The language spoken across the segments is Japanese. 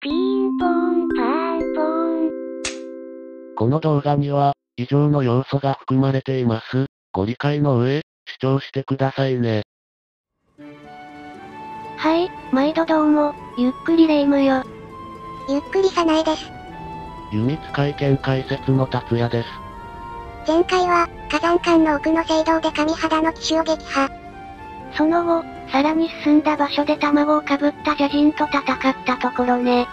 ピンポンパンポン。この動画には、以上の要素が含まれています。ご理解の上、視聴してくださいね。はい、毎度どうも、ゆっくりレ夢ムよ。ゆっくりさないです。弓使い剣解説の達也です。前回は、火山間の奥の聖堂で神肌の騎手を撃破。その後、さらに進んだ場所で卵をかぶった邪人と戦ったところね。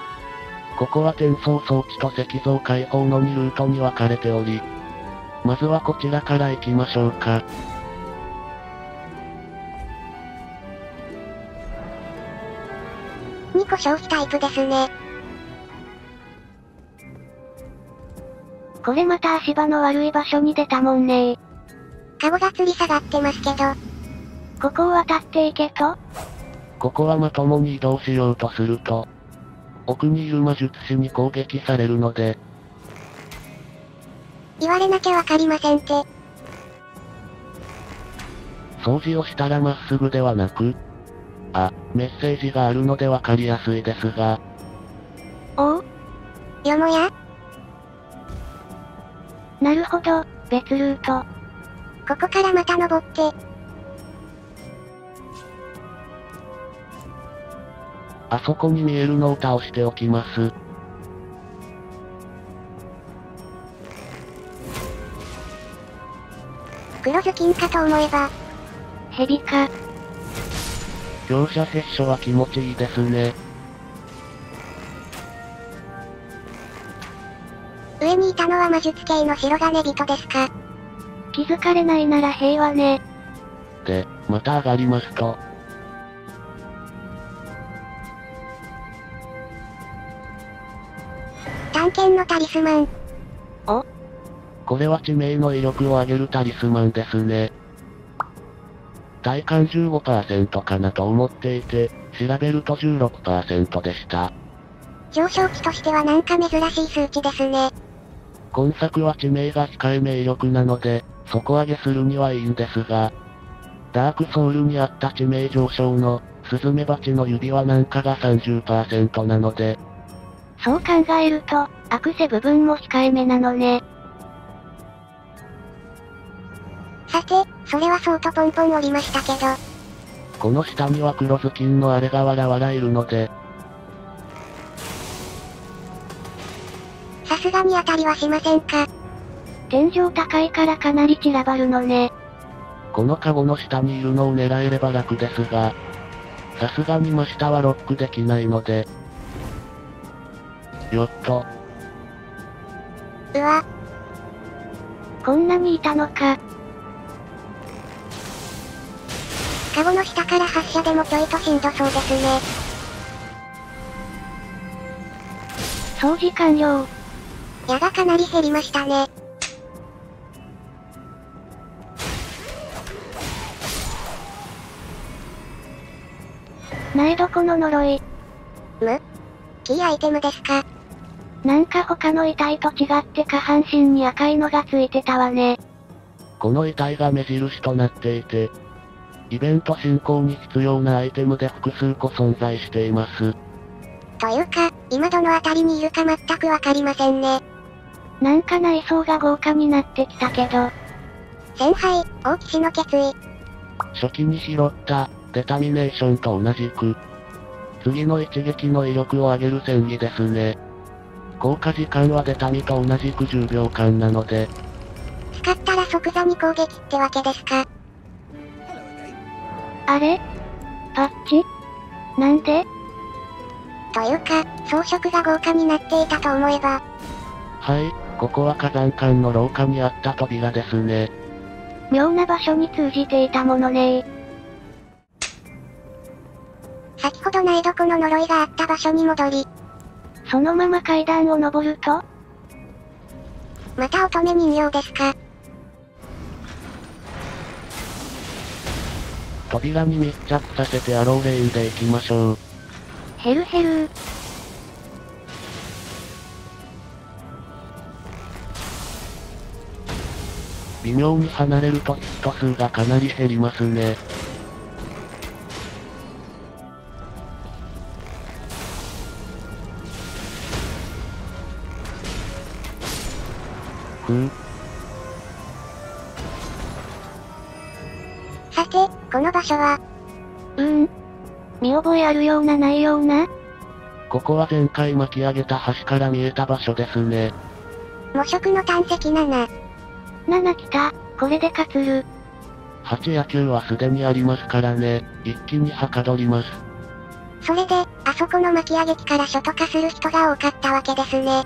ここは転送装置と石像解放の2ルートに分かれており、まずはこちらから行きましょうか。2個消費タイプですね。これまた足場の悪い場所に出たもんねカゴが吊り下がってますけど、ここを渡っていけと？ここはまともに移動しようとすると、奥にいる魔術師に攻撃されるので、言われなきゃわかりませんって。掃除をしたらまっすぐではなく、あ、メッセージがあるのでわかりやすいですが、お？うよもや？なるほど、別ルート。ここからまた登って、あそこに見えるのを倒しておきます。黒ずきんかと思えば、ヘビか。強者接触は気持ちいいですね。上にいたのは魔術系の白金人ですか？気づかれないなら平和ね。で、また上がりますと、探検のタリスマン。これは致命の威力を上げるタリスマンですね。体感15%かなと思っていて、調べると16%でした。上昇期としてはなんか珍しい数値ですね。今作は致命が控えめ威力なので、底上げするにはいいんですが、ダークソウルにあった致命上昇の、スズメバチの指輪なんかが30%なので、そう考えると、アクセ部分も控えめなのね。さて、それはそうとポンポン降りましたけど、この下には黒ずきんのあれがわらわらいるので、さすがに当たりはしませんか天井高いからかなり散らばるのね。このカゴの下にいるのを狙えれば楽ですが、さすがに真下はロックできないので、よっと、うわ、こんなにいたのか。カゴの下から発射でもちょいとしんどそうですね。掃除完了。矢がかなり減りましたね。苗床の呪い？む？キーアイテムですか？なんか他の遺体と違って下半身に赤いのがついてたわね。この遺体が目印となっていて、イベント進行に必要なアイテムで複数個存在しています。というか、今どの辺りにいるか全くわかりませんね。なんか内装が豪華になってきたけど、千杯、大騎士の決意。初期に拾った、デタミネーションと同じく、次の一撃の威力を上げる戦技ですね。効果時間はデタミと同じく10秒間なので、使ったら即座に攻撃ってわけですか？あれ？パッチなんでというか、装飾が豪華になっていたと思えば、はい、ここは火山間の廊下にあった扉ですね。妙な場所に通じていたものね。先ほど苗床の呪いがあった場所に戻り、そのまま階段を登ると、また乙女人形ですか？扉に密着させてアローレインで行きましょう。ヘルヘル微妙に離れるとヒット数がかなり減りますね。ふう。さて、この場所は、うーん。見覚えあるようなないような？ここは前回巻き上げた橋から見えた場所ですね。無色の胆石7。7来た。これで勝つる。8や9はすでにありますからね。一気にはかどります。それで、あそこの巻き上げ機から初と化する人が多かったわけですね。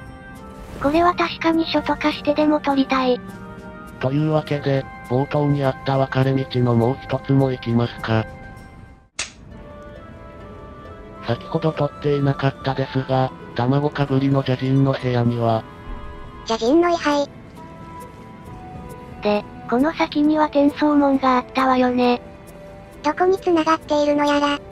これは確かに初と化してでも取りたい。というわけで、冒頭にあった分かれ道のもう一つも行きますか。先ほど取っていなかったですが、卵かぶりの邪人の部屋には、邪人の位牌。で、この先には転送門があったわよね。どこに繋がっているのやら。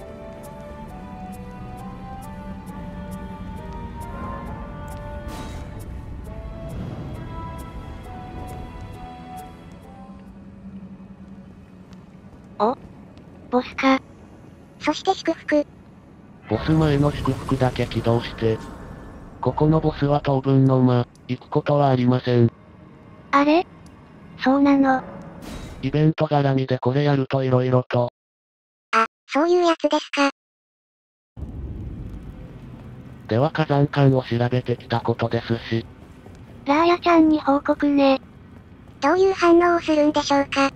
ボスか。そして祝福。ボス前の祝福だけ起動して、ここのボスは当分の間、行くことはありません。あれ？そうなの。イベント絡みでこれやると色々と、あ、そういうやつですか。では火山間を調べてきたことですし、ラーヤちゃんに報告ね。どういう反応をするんでしょうか。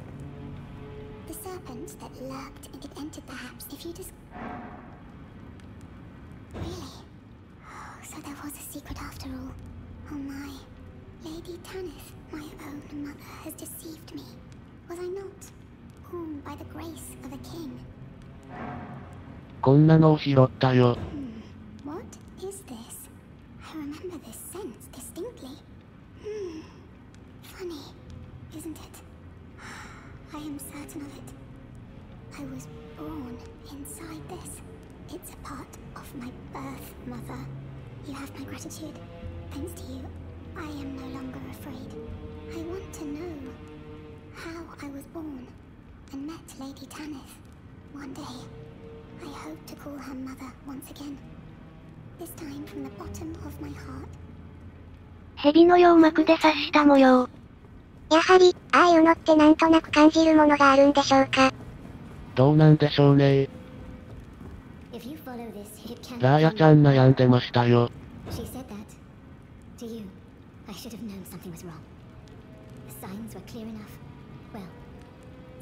mother, has deceived me. Was I not? Born by the grace of a king. こんなのを拾ったよ。 Hmm. What is this? I remember this sense distinctly. Hmm. Funny, isn't it? I am certain of it. I was born inside this. It's a part of my birth, Mother. You have my gratitude. Thanks to you, I am no longer afraid. I want to know how I was born and met Lady Tanith. One day, I hope to call her mother once again. This time from the bottom of my heart. 蛇の羊膜で刺した模様。やはり、ああいうのってなんとなく感じるものがあるんでしょうか。どうなんでしょうねラーヤちゃん悩んでましたよ。something was wrong. The signs were clear enough. Well,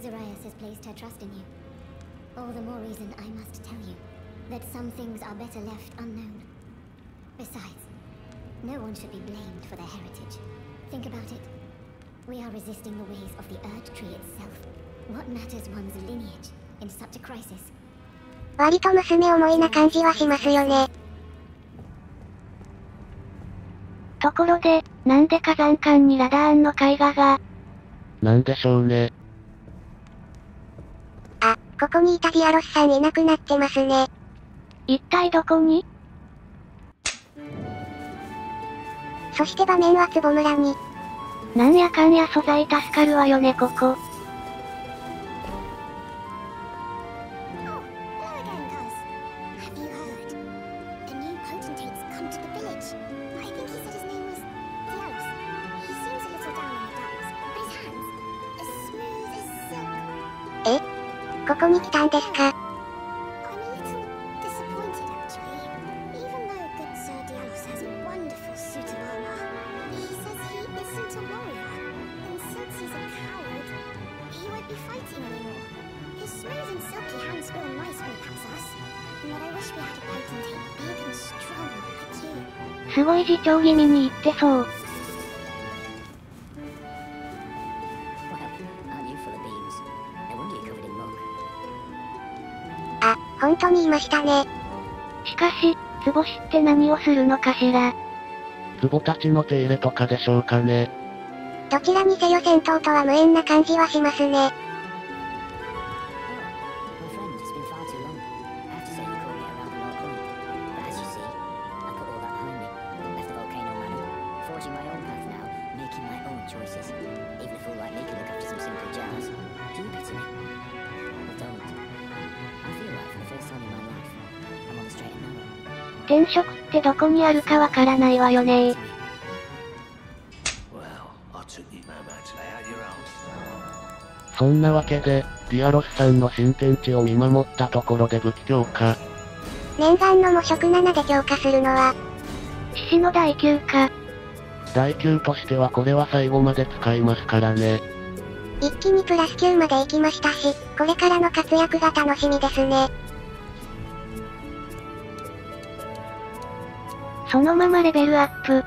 Zarias has placed her trust in you. All the more reason I must tell you that some things are better left unknown. Besides, no one should be blamed for their heritage. Think about it. We are resisting the ways of the Erd Tree itself. What matters one's lineage in such a crisis? 割と娘思いな感じはしますよね。 ころで、なんで火山間にラダーンの絵画が、なんでしょうね。あ、ここにいたディアロスさんいなくなってますね。一体どこに？そして場面は壺村に。なんやかんや素材助かるわよねここ。すごい自重気味に言ってそう。あ、本当にいましたね。しかし、ツボシって何をするのかしら。壺たちの手入れとかでしょうかね。どちらにせよ戦闘とは無縁な感じはしますね。転職ってどこにあるかわからないわよねそんなわけで、ディアロスさんの新天地を見守ったところで仏教化。念願の模色7で強化するのは、獅子の第9か。第9としてはこれは最後まで使いますからね。一気にプラス9まで行きましたし、これからの活躍が楽しみですね。そのままレベルアップ。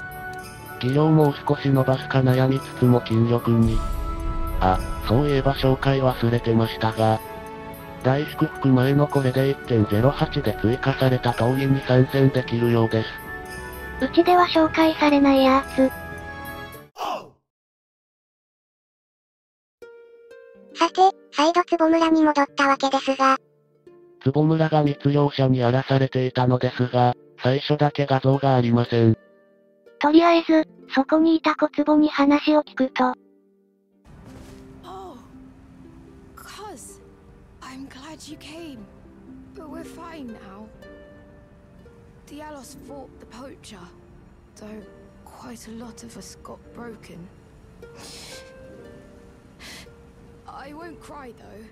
技量もう少し伸ばすか悩みつつも筋力に。あ、そういえば紹介忘れてましたが、大祝福前のこれで1.08で追加された通りに参戦できるようです。うちでは紹介されないやつ。さて、再度壺村に戻ったわけですが、壺村が密漁者に荒らされていたのですが、最初だけ画像がありません。とりあえず、そこにいた小壺に話を聞くと、Oh, cuz, I'm glad you came. But we're fine now. Dialos fought the poacher, though quite a lot of us got broken. I won't cry though.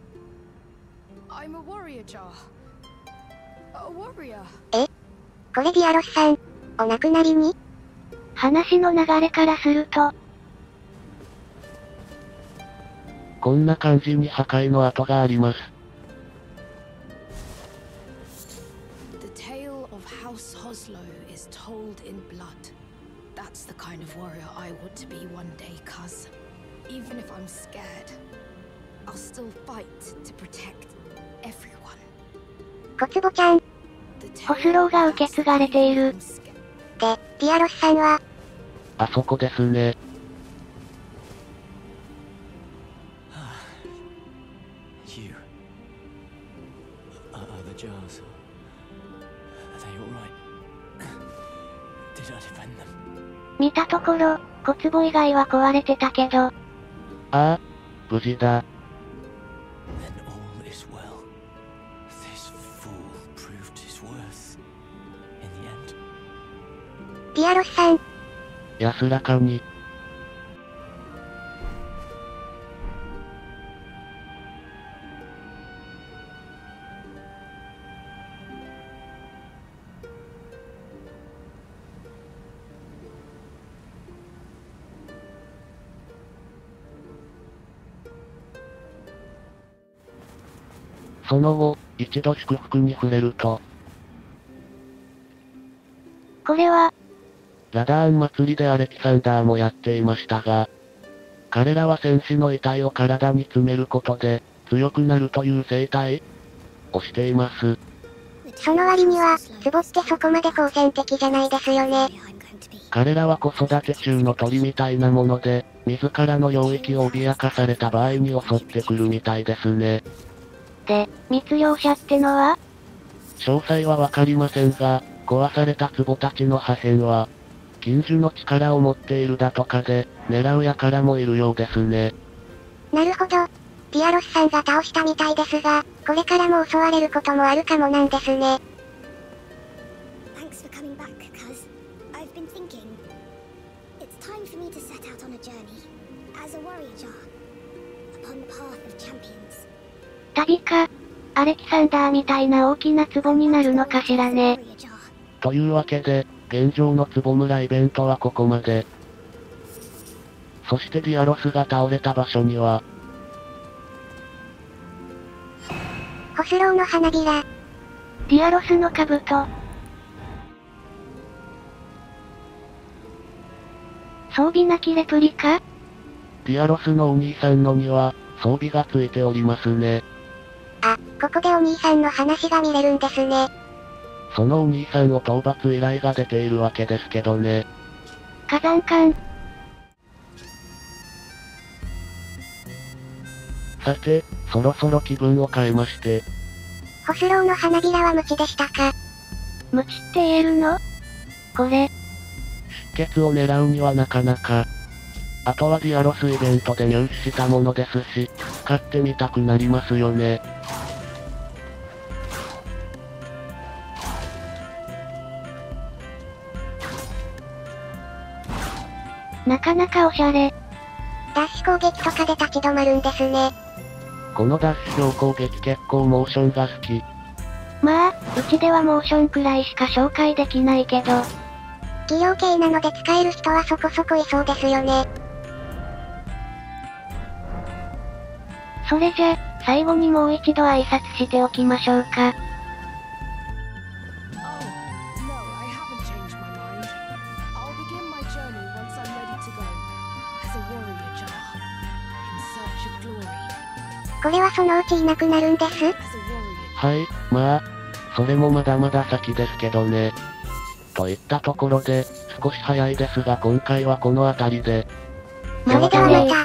I'm a warrior jar. A warrior. これディアロスさん、お亡くなりに話の流れからすると、こんな感じに破壊の跡があります。The tale of House Hoslow is told in blood. That's the kind of warrior I want to be one day, cuz. Even if I'm scared, I'll still fight to protect everyone. 小壺ちゃん、ホスローが受け継がれている。で、ディアロスさんは？あそこですね。見たところ、小壺以外は壊れてたけど。ああ、無事だ。ディアロスさん、安らかに。その後、一度祝福に触れると、これは、ラダーン祭りでアレキサンダーもやっていましたが、彼らは戦士の遺体を体に詰めることで、強くなるという生態をしています。その割には、壺ってそこまで好戦的じゃないですよね。彼らは子育て中の鳥みたいなもので、自らの領域を脅かされた場合に襲ってくるみたいですね。で、密漁者ってのは？詳細はわかりませんが、壊された壺たちの破片は、禁樹の力を持っているだとかで、狙う輩もいるようですね。なるほど。ディアロスさんが倒したみたいですが、これからも襲われることもあるかもなんですね。旅か。アレキサンダーみたいな大きな壺になるのかしらね。というわけで、現状の壺村イベントはここまで。そしてディアロスが倒れた場所には、ホスローの花びら、ディアロスの兜。装備なきレプリカ？ディアロスのお兄さんのには、装備がついておりますね。あ、ここでお兄さんの話が見れるんですね。そのお兄さんを討伐依頼が出ているわけですけどね。火山艦。さて、そろそろ気分を変えまして、ホスローの花びらは無知でしたか？無知って言えるの？これ、出血を狙うにはなかなか。あとはディアロスイベントで入手したものですし、使ってみたくなりますよね。なかなかおしゃれ。ダッシュ攻撃とかで立ち止まるんですね。このダッシュ走行劇結構モーションが好き。まあ、うちではモーションくらいしか紹介できないけど、企業系なので使える人はそこそこいそうですよね。それじゃ、最後にもう一度挨拶しておきましょうか。これはそのうちいなくなるんです。はい、まあ、それもまだまだ先ですけどね。といったところで、少し早いですが今回はこの辺りで。それではまた。